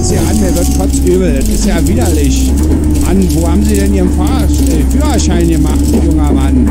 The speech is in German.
das hier an, mir wird kotzübel. Das ist ja widerlich. Mann, wo haben Sie denn Ihren Fahr äh, Führerschein gemacht, junger Mann.